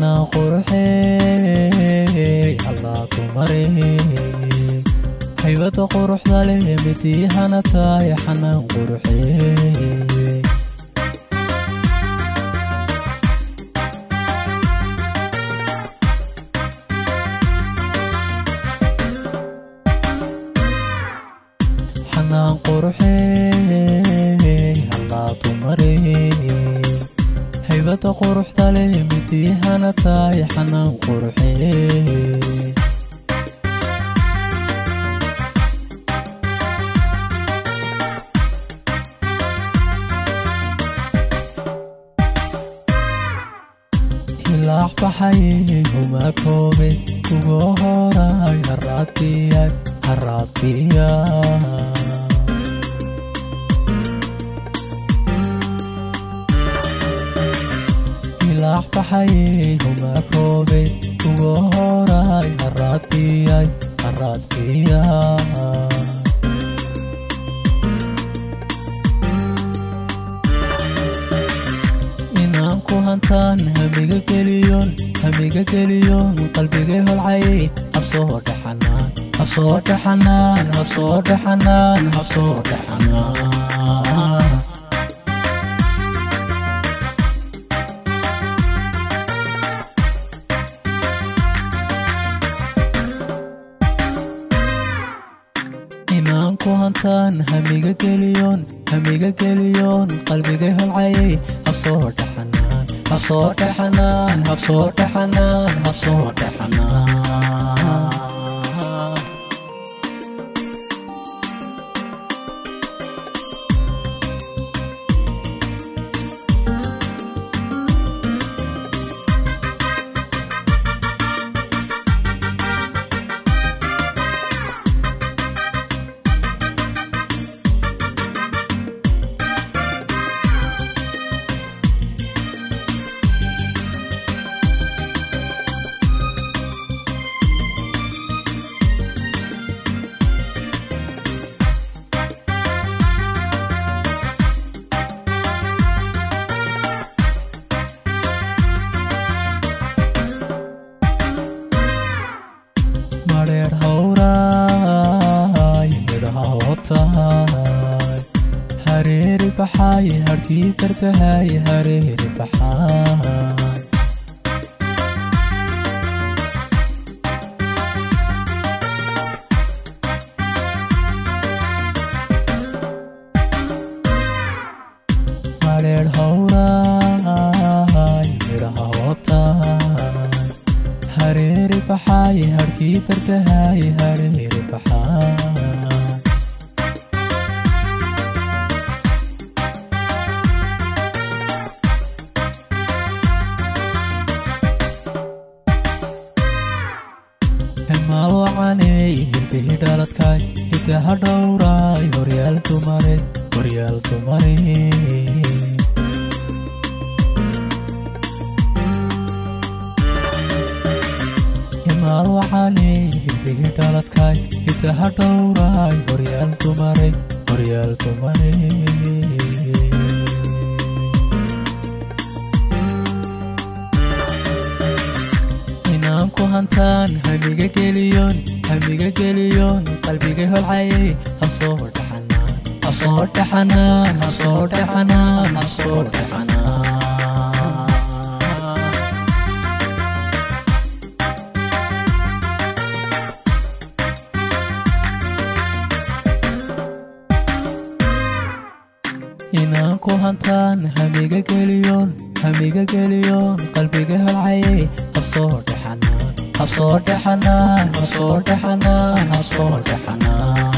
xanaan quruxey allaa dumare haybada quruxda leh midii hana tahay xanaan quruxey xanaan quruxey allaa dumare هيبته قروح تالي مديها نتاي حنان قروحي هلاح بحيي هما كومي وقوهو راي هراتيك hilaac baxay huma koobe ugu horay dhaxanaan habsoo dhaxanaan habsoo dhaxanaan habsoo dhaxanaan inaan ku hantaan hamiga geliyoon hamiga geliyoon qalbigay holcayay habsoo dhaxanaan habsoo dhaxanaan habsoo dhaxanaan habsoo dhaxanaan hareeri baxay harkii kartahay hareeri hoobtahay hareeri baxay harkii bartahay hareeri baxay hemaal wacaney hilbihii dhaladkay hidaha dhowraay horyaal dumare horyaal dumare himaal wacaney hilbihii dhaladkay hidaha dhowraay horyaal dumare horyaal dumare hantaan hamiga geliyoon hamiga geliyoon qalbigay holcayay habsoo dhaxanaan habsoo dhaxanaan habsoo dhaxanaan habsoo dhaxanaan. Inaan ku hantaan hamiga geliyoon hamiga geliyoon qalbiga holcayay habsoo dhaxanaan أصوت حنان أصوت حنان أصوت حنان.